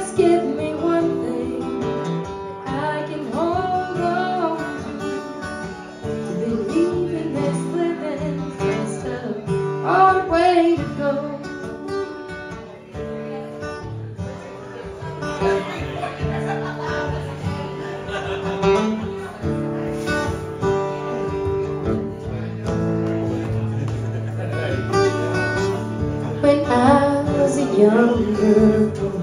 just give me one thing I can hold on to. Believe in this living Just a hard way to go. When I was a young girl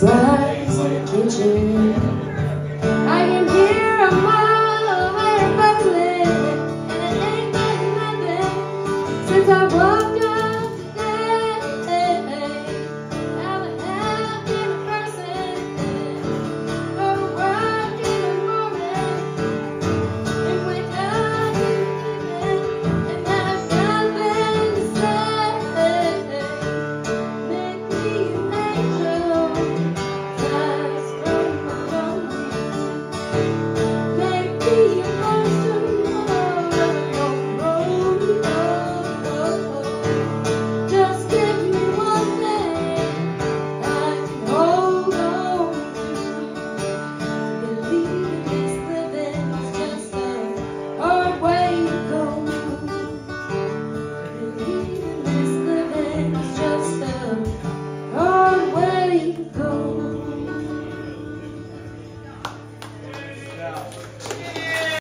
spice.